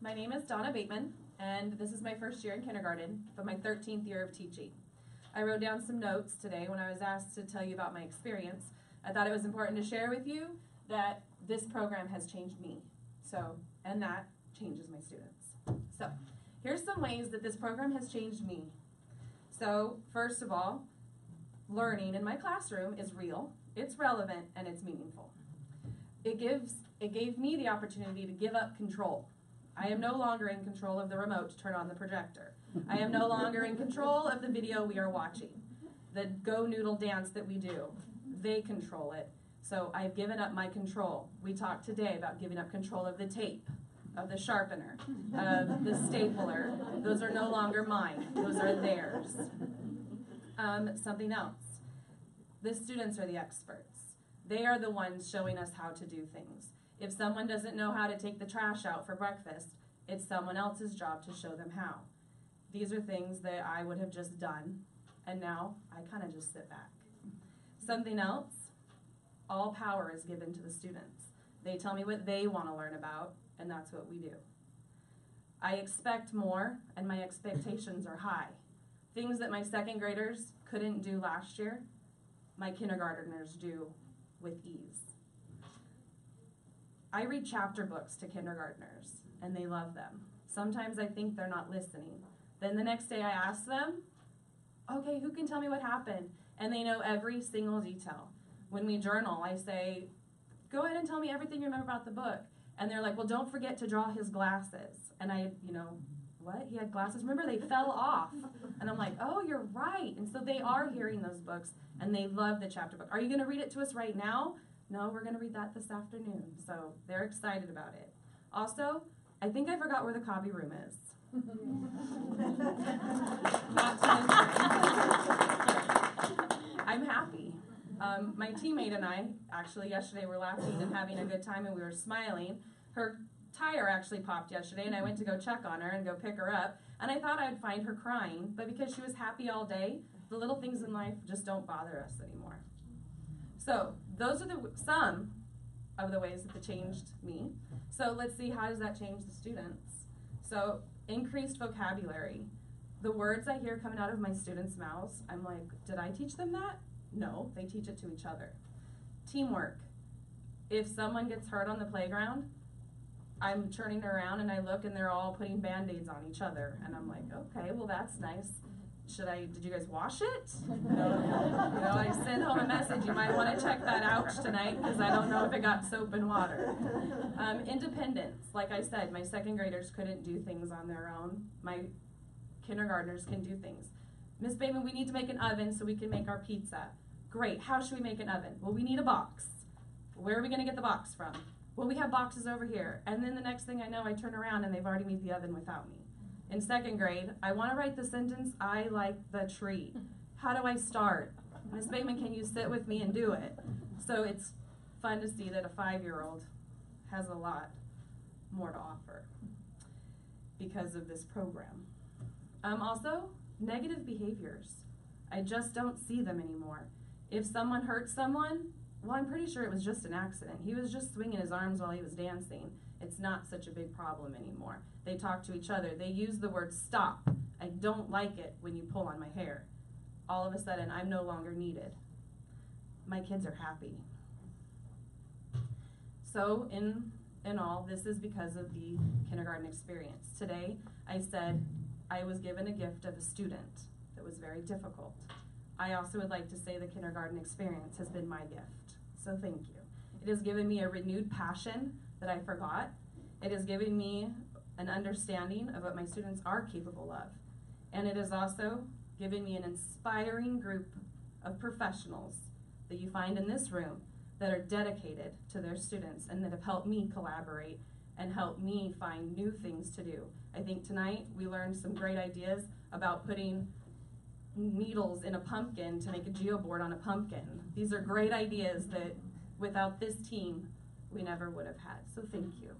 My name is Donna Bateman, and this is my first year in kindergarten, but my 13th year of teaching. I wrote down some notes today when I was asked to tell you about my experience. I thought it was important to share with you that this program has changed me. So, and that changes my students. So, here's some ways that this program has changed me. So, first of all, learning in my classroom is real, it's relevant, and it's meaningful. It gives it gave me the opportunity to give up control. I am no longer in control of the remote to turn on the projector. I am no longer in control of the video we are watching. The GoNoodle dance that we do, they control it. So I've given up my control. We talked today about giving up control of the tape, of the sharpener, of the stapler. Those are no longer mine, those are theirs. Um, something else. The students are the experts. They are the ones showing us how to do things. If someone doesn't know how to take the trash out for breakfast, it's someone else's job to show them how. These are things that I would have just done, and now I kind of just sit back. Something else, all power is given to the students. They tell me what they want to learn about, and that's what we do. I expect more, and my expectations are high. Things that my second graders couldn't do last year, my kindergarteners do with ease. I read chapter books to kindergartners, and they love them. Sometimes I think they're not listening. Then the next day I ask them, okay, who can tell me what happened? And they know every single detail. When we journal, I say, go ahead and tell me everything you remember about the book. And they're like, well, don't forget to draw his glasses. And I, you know, what? He had glasses? Remember, they fell off. And I'm like, oh, you're right. And so they are hearing those books, and they love the chapter book. Are you going to read it to us right now? No, we're going to read that this afternoon. So they're excited about it. Also, I think I forgot where the copy room is. I'm happy. Um, my teammate and I, actually, yesterday were laughing and having a good time and we were smiling. Her tire actually popped yesterday, and I went to go check on her and go pick her up. And I thought I'd find her crying, but because she was happy all day, the little things in life just don't bother us anymore. So, those are the some of the ways that it changed me. So, let's see how does that change the students? So, increased vocabulary. The words I hear coming out of my students' mouths, I'm like, did I teach them that? No, they teach it to each other. Teamwork. If someone gets hurt on the playground, I'm turning around and I look and they're all putting band-aids on each other. And I'm like, okay, well that's nice. Should I, did you guys wash it? you know, I send home a message, you might want to check that out tonight because I don't know if it got soap and water. Um, independence, like I said, my second graders couldn't do things on their own. My kindergartners can do things. Miss Bateman, we need to make an oven so we can make our pizza. Great, how should we make an oven? Well, we need a box. Where are we going to get the box from? Well, we have boxes over here. And then the next thing I know, I turn around and they've already made the oven without me. In second grade, I want to write the sentence, I like the tree. How do I start? Miss Bateman, can you sit with me and do it? So it's fun to see that a five-year-old has a lot more to offer because of this program. Um, also, negative behaviors. I just don't see them anymore. If someone hurts someone, well, I'm pretty sure it was just an accident. He was just swinging his arms while he was dancing. It's not such a big problem anymore. They talk to each other. They use the word stop. I don't like it when you pull on my hair. All of a sudden, I'm no longer needed. My kids are happy. So, in, in all, this is because of the kindergarten experience. Today, I said I was given a gift of a student that was very difficult. I also would like to say the kindergarten experience has been my gift. So thank you. It has given me a renewed passion that I forgot. It has given me an understanding of what my students are capable of. And it has also given me an inspiring group of professionals that you find in this room that are dedicated to their students and that have helped me collaborate and helped me find new things to do. I think tonight we learned some great ideas about putting needles in a pumpkin to make a geoboard on a pumpkin. These are great ideas that without this team, we never would have had. So thank you.